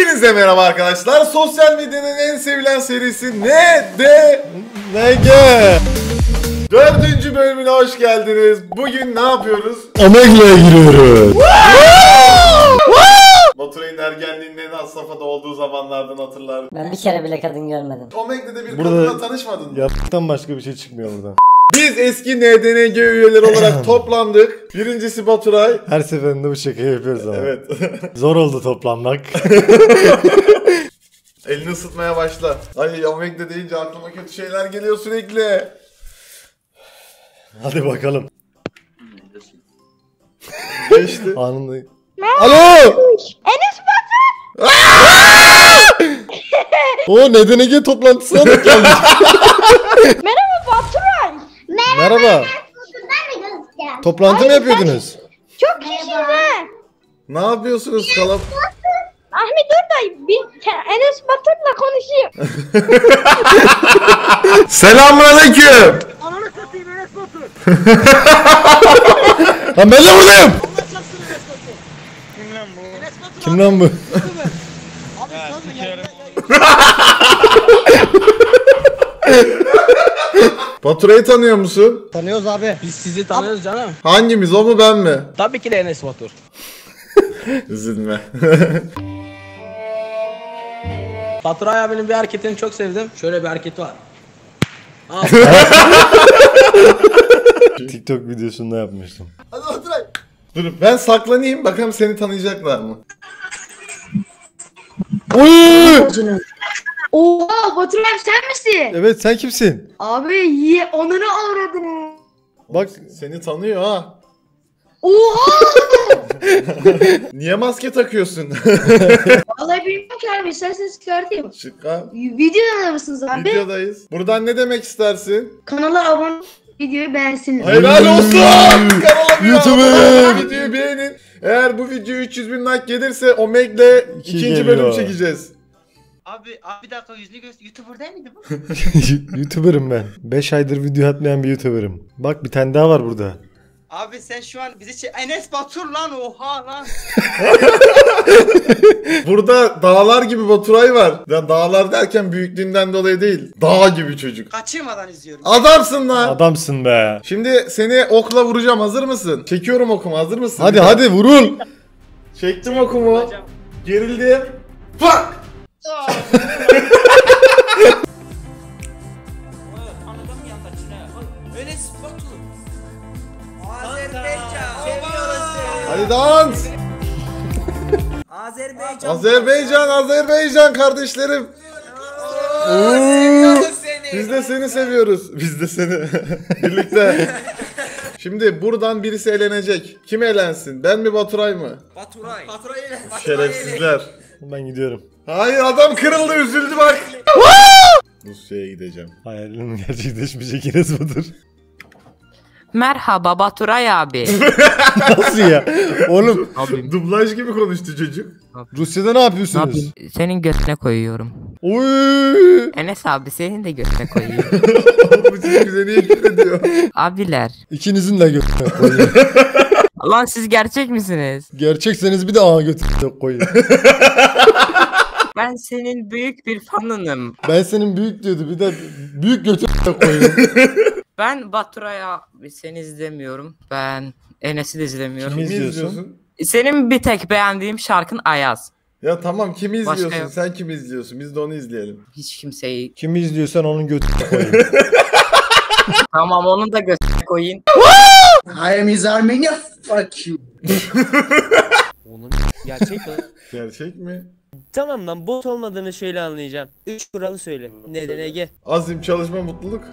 Hepinize merhaba arkadaşlar. Sosyal medyanın en sevilen serisi ne de NG. dördüncü bölümüne hoş geldiniz. Bugün ne yapıyoruz? Omegle'ye giriyoruz. Baturay'ın ergenliğinin en az safhada olduğu zamanlardan hatırlar. Ben bir kere bile kadın görmedim. Omegle'de bir Burada- kadınla tanışmadın mı? Yaptıktan başka bir şey çıkmıyor buradan. Biz eski NDNG üyeleri olarak toplandık. Birincisi Baturay. Her seferinde bu şakayı yapıyoruz ama. Evet. Zor oldu toplanmak. Elini ısıtmaya başla. Ay Omegle deyince aklıma kötü şeyler geliyor sürekli. Hadi bakalım. Geçti. Anında. Alo! Enes Batur. O neden Ege toplantısına da geldik. Merhaba Baturay. Merhaba. Toplantı mı yapıyordunuz? Çok kişiyiz ha. Ne yapıyorsunuz kalap? Ahmet dur da bir Enes Batur'la konuşayım. Selamünaleyküm. Lan ben de buradayım. Kim lan bu? Baturay'ı tanıyor musun? Tanıyoruz abi. Biz sizi tanıyoruz canım. Hangimiz o mu ben mi? Tabii ki de Enes Batur. Üzülme. Baturay abinin bir hareketini çok sevdim. Şöyle bir hareketi var. Al. TikTok videosunda yapmıştım. Dur ben saklanayım bakalım seni tanıyacaklar mı? Oy! Oha Batur abi sen misin? Evet sen kimsin? Abi ye onunu avradın. Bak Seni tanıyor ha. Oha. Niye maske takıyorsun? Vallahi bilmiyorum ki abi isterseniz çıkartayım. Çık ha. Videoda mısınız abi? Videodayız. Buradan ne demek istersin? Kanala abone videoyu beğensin. Helal olsun! Olun, videoyu beğenin. Eğer bu video 300 bin like gelirse Omeg'le İki ikinci geliyor. bölüm çekeceğiz. Abi abi bir dakika yüzünü göster. YouTuber değil miydi bu? YouTuber'ım ben. 5 aydır video atmayan bir YouTuber'ım. Bak bir tane daha var burada. Abi sen şu an bizi çek... Enes Batur lan oha lan. Burada dağlar gibi Baturay var. Ya dağlar derken büyüklüğünden dolayı değil. Dağ gibi çocuk. Kaçırmadan izliyorum. Adamsın lan. Adamsın be. Şimdi seni okla vuracağım. Hazır mısın? Çekiyorum okumu. Hazır mısın? Hadi hadi vurul. Çektim okumu. Gerildim. Fuck! dans. Azerbaycan. Azerbaycan, Azerbaycan kardeşlerim. Biz de seni seviyoruz. Biz de seni. Birlikte. Şimdi buradan birisi elenecek. Kim elensin? Ben mi Baturay mı? Baturay. Baturay ile. Şerefsizler. Ben gidiyorum. Hayır adam kırıldı üzüldü bak. Rusya'ya gideceğim. Hayalinin gerçekleşmeyecek Enes Batur. Merhaba Baturay abi. Nasıl ya? Oğlum Abim Dublaj gibi konuştu çocuk. Rusya'da ne ne yapıyorsunuz? yapayım? Senin götüne koyuyorum. Oy! Enes abi senin de götüne koyuyorum. Bu çocuk bize niye küfür ediyor? Abiler. İkinizin de götüne koyun. Lan siz gerçek misiniz? Gerçekseniz bir de ağa götüne koyun. Ben senin büyük bir fanınım. Ben senin büyük diyordu bir de büyük götüne koyun. Ben Baturay abi seni izlemiyorum. Ben Enes'i de izlemiyorum. Kimi izliyorsun? Senin bir tek beğendiğim şarkın Ayaz. Ya tamam kimi Başka izliyorsun? yok. Sen kimi izliyorsun? Biz de onu izleyelim. Hiç kimseyi. Kimi izliyorsan onun götüne koyun. Tamam onu da götüne koyun. I am his Armenia. Fuck you. Gerçek mi? Gerçek mi? tamam lan bot olmadığını şöyle anlayacağım. Üç kuralı söyle. Neden Ege? Azim, çalışma, mutluluk.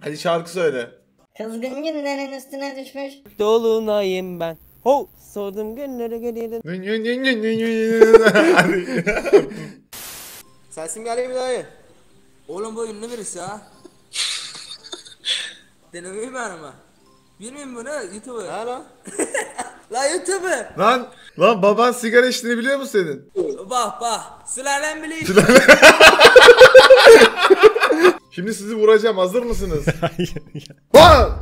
Hadi şarkı söyle. Kızgın günlerin üstüne düşmüş. Dolunayım ben. Ho! Sordum günlere gelirim. Hadi. Sesim geliyor mu dayı? Oğlum bu ünlü birisi ha. Denemeyi ben ama. Bilmiyorum bunu YouTuber. Ha lan. La YouTuber. Lan, lan baban sigara içtiğini biliyor mu senin? Bak bak. Sülalem biliyor. Şimdi sizi vuracağım. Hazır mısınız? Bak!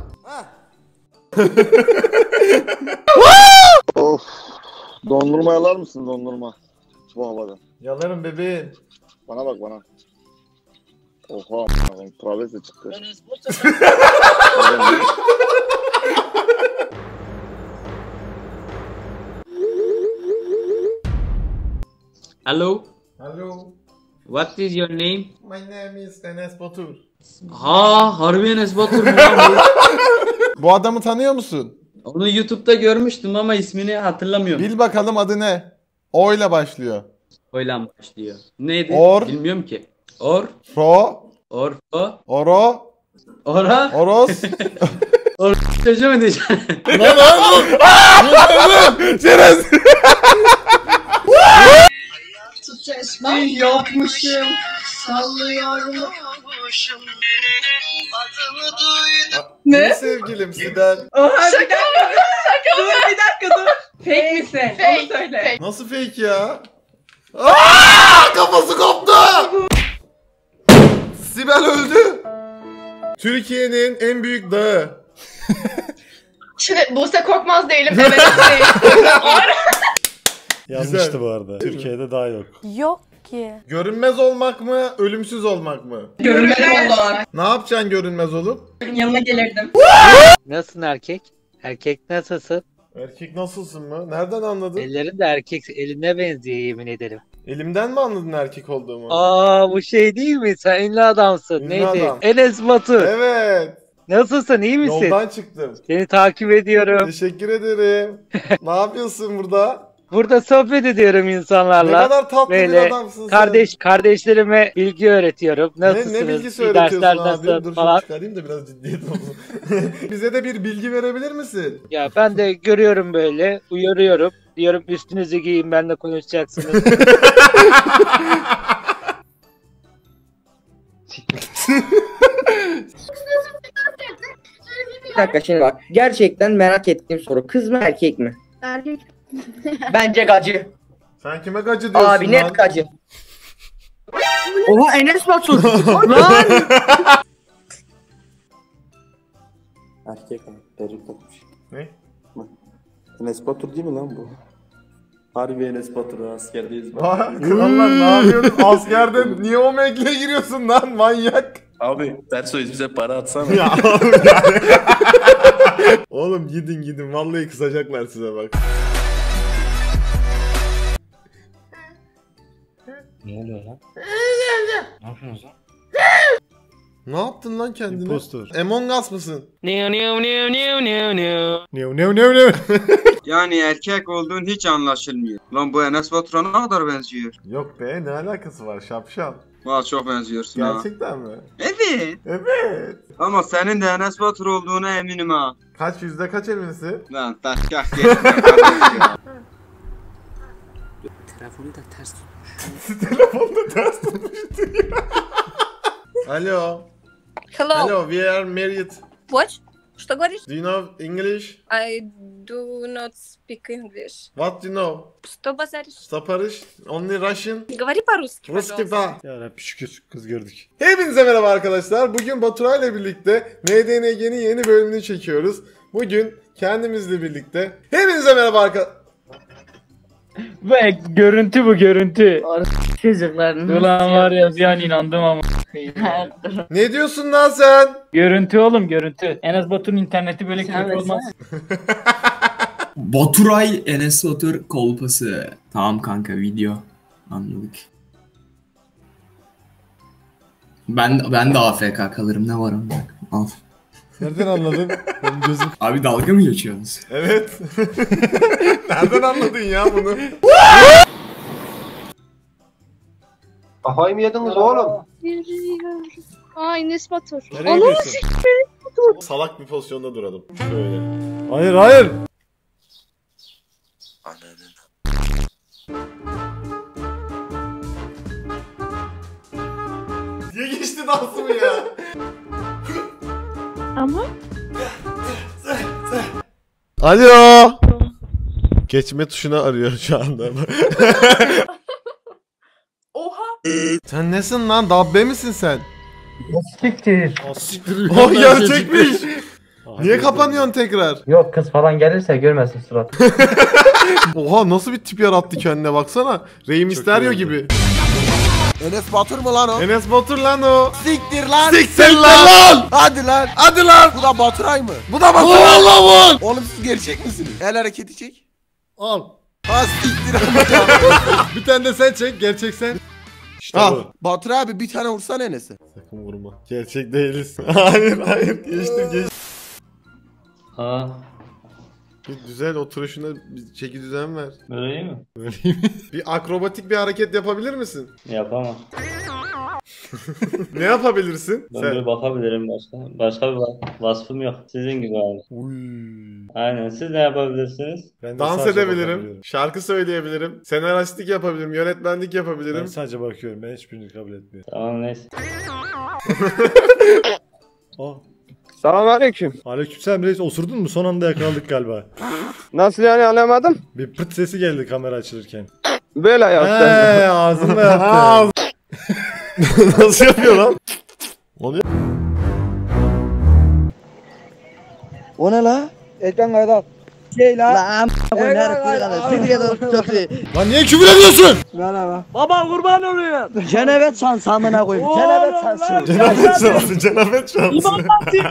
Dondurma yalar mısın dondurma? Bu havada. Yalarım bebeğim. Bana bak bana. Oha travese çıktı. Hello. Hello. What is your name? My name is Enes Batur. Ha harbi Enes Batur mu lan bu? Bu adamı tanıyor musun? Onu YouTube'da görmüştüm ama ismini hatırlamıyorum. Bil bakalım adı ne? O ile başlıyor. Oyla başlıyor. Neydi? Or. Bilmiyorum ki. Or. Ro, Orfo. Oro, Ora. Oros. Çocuğu mu diyeceğim? Lan! Oğlum! Şerez! Tesbih yapmışım. Sallıyorum. Ne? Sevgilim Sibel. Oha bir dakika dur. Dur bir dakika dur. Fake misin? Onu söyle. Nasıl fake ya? Aa, kafası koptu. Sibel öldü. Türkiye'nin en büyük dağı. Şimdi Buse Korkmaz değilim. Evet değil. Yanlıştı bu arada. Türkiye'de daha yok. Yok ki. Görünmez olmak mı, ölümsüz olmak mı? Görünmedim oldu. Ne yapacaksın görünmez olup? Yanına gelirdim. Nasılsın erkek? Erkek nasılsın? Erkek nasılsın mı? Nereden anladın? Ellerin de erkek eline benziyor yemin ederim. Elimden mi anladın erkek olduğumu? Aa bu şey değil mi? Sen ünlü adamsın. Ünlü Neydi? adam. Enes Batur. Evet. Nasılsın? iyi misin? Yoldan çıktım. Seni takip ediyorum. Teşekkür ederim. ne yapıyorsun burada? Burada sohbet ediyorum Ne insanlarla. kadar tatlı bir Böyle adamsın sen. Kardeş kardeşlerime bilgi öğretiyorum. Ne, Nasılsınız? ne bilgisi İyi öğretiyorsun dersler abi? nasıl Dur falan. çıkarayım da biraz ciddiyet olsun. Bize de bir bilgi verebilir misin? Ya ben de görüyorum böyle, uyarıyorum. Diyorum üstünüzü giyin benimle konuşacaksınız. Bir dakika şimdi bak. Gerçekten merak ettiğim soru. Kız mı erkek mi? Erkek. Bence gacı. Sen kime gacı diyorsun Abi lan? net gacı. Oha Enes Batur. Lan. Erkek abi. Peruk takmış. Ne? Enes Batur değil mi lan bu? Harbi Enes Batur askerdeyiz. Krallar ne yapıyorsun? Askerde niye o mekle giriyorsun lan manyak? Abi Tersoy bize para atsana. Ya oğlum ya. Oğlum gidin gidin vallahi kısacaklar size bak. Ne oluyor lan? Ne yapıyorsunuz lan? Ne yaptın lan kendine? Impostor. Among Us mısın? New new new new. Yani erkek olduğun hiç anlaşılmıyor. Lan bu Enes Batur'a ne kadar benziyor? Yok be ne alakası var şapşal. Valla çok benziyorsun ha. Gerçekten mi? Evet. Evet. Ama senin de Enes Batur olduğuna eminim ha. Kaç yüzde kaç eminsin? Lan taşkak geçme. Telefonu da ters Telefonda ters tutmuştu ya. Alo. Hello. Hello, we are married. What? Что говоришь? Do you know English? I do not speak English. What do you know? Что базаришь? Стопарış? Only Russian? Говори по-русски, Ruski пожалуйста. ba. Ya Rabbi şükür kız gördük. Hepinize merhaba arkadaşlar. Bugün Baturay ile birlikte NDNG'nin yeni bölümünü çekiyoruz. Bugün kendimizle birlikte. Hepinize merhaba arkadaşlar. Ve görüntü bu görüntü. Çocuklar. Ulan var ya bir an inandım ama. Ne diyorsun lan sen? görüntü oğlum görüntü. Enes Batur'un interneti böyle kötü olmaz. Baturay Enes Batur kolpası. Tamam kanka video. Anladık. Ben ben de AFK kalırım ne var onda. Al. Nereden anladın? Benim gözüm. Abi dalga mı geçiyorsunuz? Evet. Nereden anladın ya bunu? Kafayı mı yediniz oğlum? Ay Enes Batur. Nereye Ananı gidiyorsun? Salak bir pozisyonda duradım. Şöyle. Hayır hayır. Niye geçti dansımı ya? Ama Alo. Geçme tuşuna arıyor şu anda. Oha. sen nesin lan? Dabbe misin sen? Siktir. Siktir. Oh gerçekmiş. Niye kapanıyorsun tekrar? Yok kız falan gelirse görmesin surat. Oha nasıl bir tip yarattı kendine baksana. Rey Mysterio gibi. Enes Batur mu lan o? Enes Batur lan o. Siktir lan. Siktir lan. Hadi lan. Hadi lan. Bu da Baturay mı? Bu da Baturay lan. Oğlum siz gerçek misiniz? El hareketi çek. Al. Ha siktir. bir tane de sen çek gerçek sen. İşte Al. bu. Batur abi bir tane vursana Enes'e. Sakın vurma. Gerçek değiliz. hayır hayır geçtim geçtim. Ha. Bir güzel oturuşuna bir çeki düzen ver. Böyle iyi mi? Bir akrobatik bir hareket yapabilir misin? Yapamam. ne yapabilirsin? Ben Sen. böyle bakabilirim başka. Başka bir va- vasfım yok. Sizin gibi abi. Aynen. Siz ne yapabilirsiniz? Ben Dans edebilirim. Şarkı söyleyebilirim. Senaristlik yapabilirim. Yönetmenlik yapabilirim. Ben sadece bakıyorum. Ben hiçbirini kabul etmiyorum. Tamam neyse. Aa. Selamünaleyküm. Aleykümselam reis osurdun mu? Son anda yakaladık galiba. Nasıl yani anlamadım? Bir pırt sesi geldi kamera açılırken. Böyle yaptım. He ağzında yaptı. Nasıl yapıyor lan? Oluyor. O ne la? Ekran kaydı al. Şey la. Lan koyun her kuyruğuna. Çok. Lan niye küfür ediyorsun? Merhaba. Baba kurban oluyor. Cenabet şansı amına koyayım. Cenabet şansı. Cenabet şansı, cenabet şansı.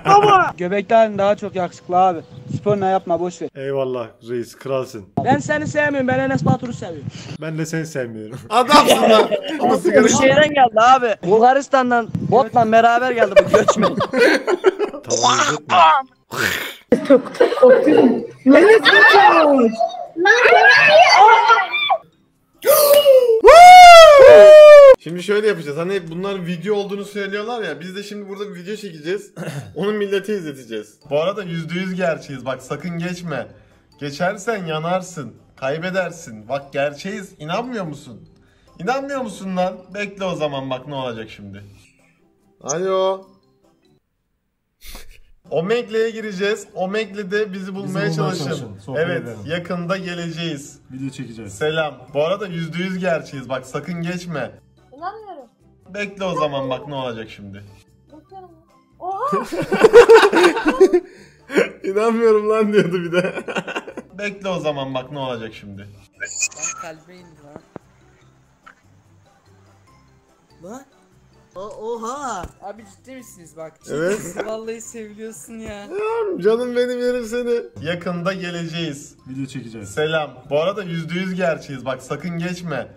baba. Göbekten daha çok yakışıklı abi. Spor ne yapma boş ver. Eyvallah reis kralsın. Ben seni sevmiyorum. Ben Enes Batur'u seviyorum. Ben de seni sevmiyorum. Adamsın lan. Ama sigara Bu şehirden geldi abi. Bulgaristan'dan botla beraber geldi bu göçmen. Tamam izletme. Şimdi şöyle yapacağız. Hani bunlar video olduğunu söylüyorlar ya. Biz de şimdi burada bir video çekeceğiz. Onu millete izleteceğiz. Bu arada %100 gerçeğiz. Bak sakın geçme. Geçersen yanarsın. Kaybedersin. Bak gerçeğiz. İnanmıyor musun? İnanmıyor musun lan? Bekle o zaman bak ne olacak şimdi. Alo. Omegle'ye gireceğiz. Omegle'de bizi bulmaya bulmaya çalışın. çalışın. Sohbet Evet, edelim. yakında geleceğiz. Video çekeceğiz. Selam. Bu arada %100 gerçeğiz. Bak sakın geçme. İnanmıyorum. Bekle o zaman bak ne olacak şimdi. Bakıyorum. Oha. İnanmıyorum lan diyordu bir de. Bekle o zaman bak ne olacak şimdi. Lan kalbe indi lan. Lan. O- Oha. Abi ciddi misiniz bak? Evet. Vallahi seviliyorsun ya. Canım benim yerim seni. Yakında geleceğiz. Video çekeceğiz. Selam. Bu arada %100 gerçeğiz. Bak sakın geçme.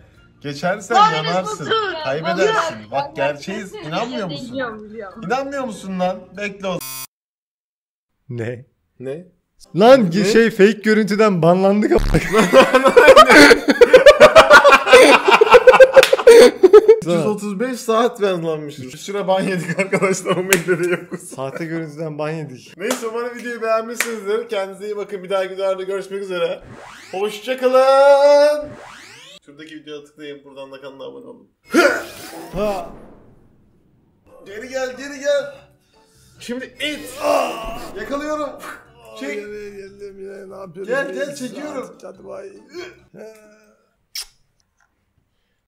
Geçersen yanarsın. Kaybedersin. Bak gerçeğiz. İnanmıyor musun? Biliyorum biliyorum. İnanmıyor musun lan? Bekle o Ne? Ne? Lan Ne? şey fake görüntüden banlandık ama. 135 saat. Bir süre ban yedik arkadaşlar. O medyada yokuz. Sahte görüntüden ban yedik. Neyse umarım videoyu beğenmişsinizdir. Kendinize iyi bakın. Bir dahaki videolarda görüşmek üzere. Hoşçakalın. Şuradaki videoya tıklayın. Buradan da kanala abone olun. Ha. Geri gel, geri gel. Şimdi it. Yakalıyorum. Çek. Gel, gel, çekiyorum. Hadi bay.